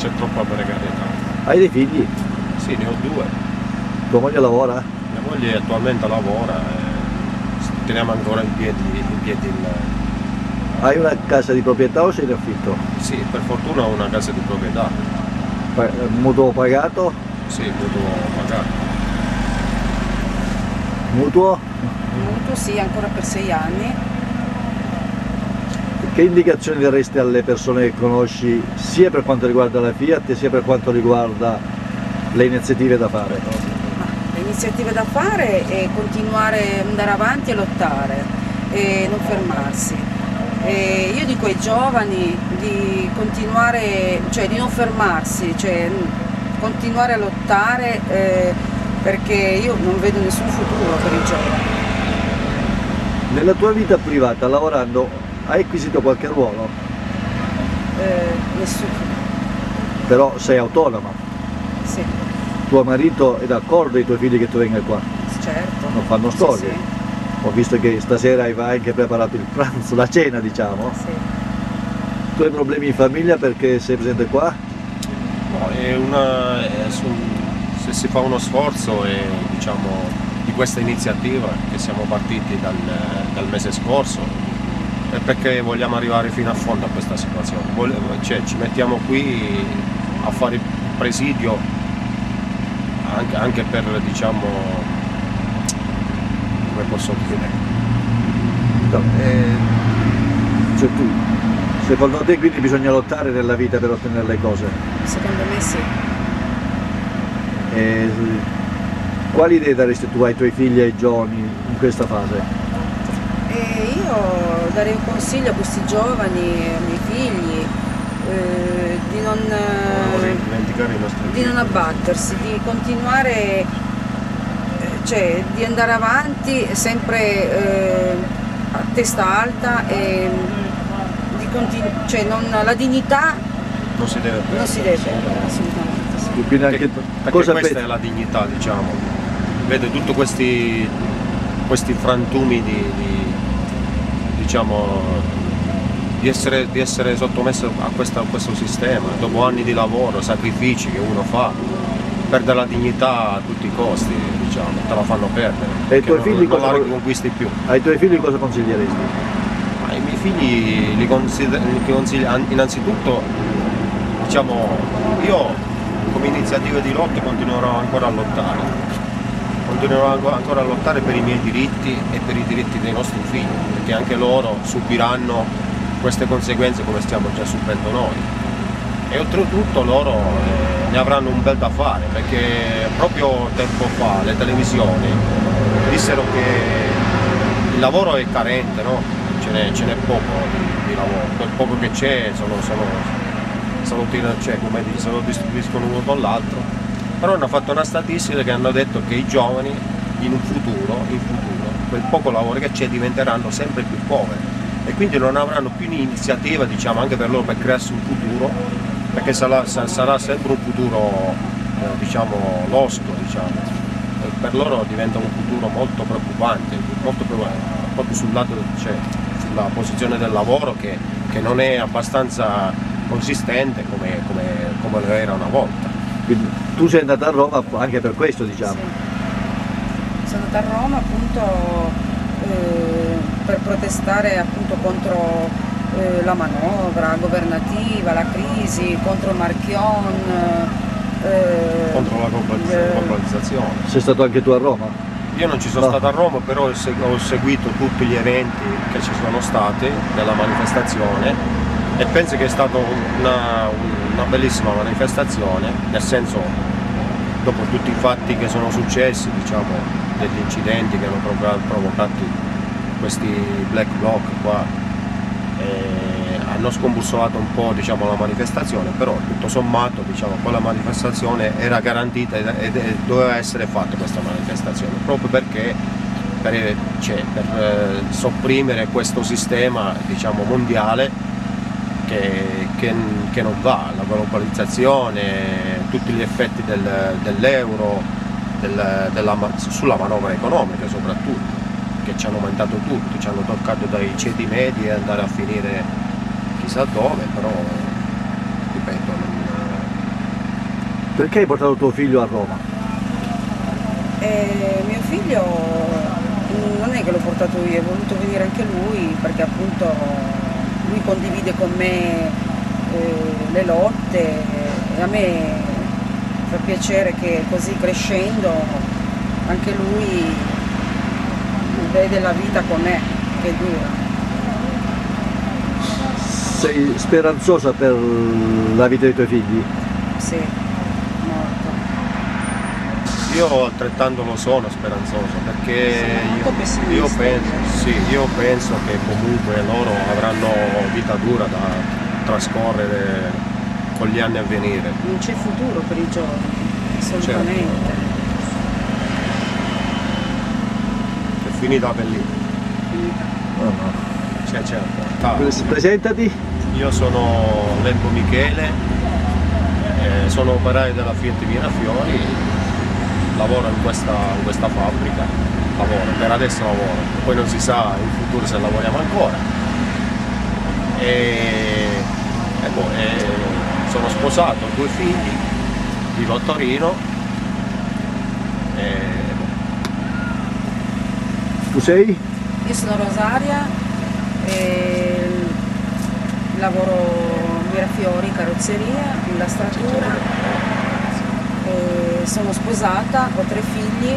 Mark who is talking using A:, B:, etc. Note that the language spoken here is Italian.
A: C'è troppa precarietà.
B: Hai dei figli?
A: Sì, ne ho due.
B: Tua moglie lavora?
A: Mia moglie attualmente lavora e teniamo ancora in piedi, in piedi il...
B: Hai una casa di proprietà o sei in affitto?
A: Sì, per fortuna ho una casa di proprietà.
B: Pa- Mutuo pagato?
A: Sì, mutuo pagato.
B: Mutuo?
C: Mutuo sì, ancora per sei anni.
B: Che indicazioni daresti alle persone che conosci sia per quanto riguarda la Fiat sia per quanto riguarda le iniziative da fare?
C: Le iniziative da fare è continuare ad andare avanti e lottare e non fermarsi. E io dico ai giovani di continuare, cioè di non fermarsi, cioè continuare a lottare eh, perché io non vedo nessun futuro per i giovani.
B: Nella tua vita privata, lavorando, hai acquisito qualche ruolo?
C: Eh, nessuno,
B: Però sei autonoma.
C: sì,
B: Tuo marito è d'accordo ai tuoi figli che tu venga qua?
C: certo.
B: Non fanno
C: Sì,
B: storie?
C: sì,
B: Ho visto che stasera hai anche preparato il pranzo, la cena diciamo.
C: sì.
B: Tu hai problemi in famiglia perché sei presente qua?
A: No, è una, è su- se si fa uno sforzo e, diciamo, di questa iniziativa che siamo partiti dal, dal mese scorso è perché vogliamo arrivare fino a fondo a questa situazione. Cioè, ci mettiamo qui a fare presidio anche, anche per diciamo come posso dire
B: No.
A: eh,
B: Cioè tu, secondo te quindi bisogna lottare nella vita per ottenere le cose?
C: Secondo me sì.
B: E, quali idee daresti tu ai tuoi figli e ai giovani in questa fase?
C: E io darei un consiglio a questi giovani, ai miei figli, eh, di, non, eh,
A: dimenticare i nostri
C: di non abbattersi, di continuare, eh, cioè di andare avanti sempre eh, a testa alta e di continu- cioè non- la dignità
A: non si deve perdere.
C: non si deve perdere assolutamente. sì.
A: Perché, perché
B: cosa
A: questa
B: pensi?
A: è la dignità, diciamo. Vede tutti questi, questi frantumi di, di- diciamo, di essere, di essere sottomesso a, questa- a questo sistema, dopo anni di lavoro, sacrifici che uno fa, perde la dignità a tutti i costi, diciamo, te la fanno perdere.
B: E i tuoi
A: non-
B: figli
A: non
B: cosa
A: la riconquisti più.
B: Ai tuoi figli cosa consiglieresti?
A: Ma i miei figli li consider- li consiglio an- innanzitutto, diciamo, io come iniziative di lotta continuerò ancora a lottare. Continuerò anco- ancora a lottare per i miei diritti e per i diritti dei nostri figli, perché anche loro subiranno queste conseguenze come stiamo già subendo noi. E oltretutto loro eh, ne avranno un bel da fare, perché proprio tempo fa le televisioni dissero che il lavoro è carente, no? ce, n'è, poco di, di lavoro, quel poco che c'è sono, sono, sono, cioè, come dice, se lo distribuiscono uno con l'altro. Però hanno fatto una statistica che hanno detto che i giovani in un futuro, in futuro, quel poco lavoro che c'è diventeranno sempre più poveri e quindi non avranno più un'iniziativa diciamo, anche per loro per crearsi un futuro, perché sarà, sa- sarà sempre un futuro eh, diciamo, losco. Diciamo. Per loro diventa un futuro molto preoccupante, molto preoccupante, proprio sul lato, cioè, sulla posizione del lavoro che, che non è abbastanza consistente come, come, come lo era una volta.
B: Quindi tu sei andata a Roma anche per questo diciamo.
C: Sì. Sono andata a Roma appunto eh, per protestare appunto contro eh, la manovra governativa, la crisi, contro Marchion. eh,
A: contro la
C: eh,
A: globalizzazione.
B: Sei stato anche tu a Roma?
A: Io non ci sono
B: No.
A: stato a Roma, però ho seguito tutti gli eventi che ci sono stati della manifestazione e penso che è stata una, una bellissima manifestazione, nel senso dopo tutti i fatti che sono successi, diciamo, degli incidenti che hanno provo- provocato questi black bloc qua, eh, hanno scombussolato un po' diciamo, la manifestazione, però tutto sommato diciamo, quella manifestazione era garantita e doveva essere fatta questa manifestazione, proprio perché per, cioè, per, eh, sopprimere questo sistema diciamo, mondiale che, che- che non va, la globalizzazione, tutti gli effetti del- dell'euro, del- della sulla manovra economica soprattutto, che ci hanno aumentato tutto, ci hanno toccato dai ceti medi e andare a finire chissà dove, però ripeto, non-
B: Perché hai portato tuo figlio a Roma?
C: E mio figlio non è che l'ho portato io, è voluto venire anche lui perché appunto lui condivide con me eh, le lotte e a me fa piacere che così crescendo anche lui vede la vita com'è, che dura.
B: Sei speranzosa per la vita dei tuoi figli?
C: Sì, molto.
A: Io altrettanto lo sono speranzoso perché
C: Sono molto
A: io,
C: pessimista.
A: io penso, sì, io penso che comunque loro avranno vita dura da trascorrere con gli anni a venire.
C: Non c'è futuro per i giovani, assolutamente.
A: È finita per lì.
C: Finita.
B: No, no.
A: Certo. Ah,
B: Pres- Presentati.
A: io sono Lempo Michele, eh, sono operaio della Fiat Mirafiori, lavoro in questa, in questa fabbrica, lavoro, per adesso lavoro, poi non si sa in futuro se lavoriamo ancora. E, e boh, e sono sposato, ho due figli, vivo a Torino. E, boh,
B: Tu sei?
C: Io sono Rosaria e lavoro Mirafiori, carrozzeria, illustratura, e sono sposata, ho tre figli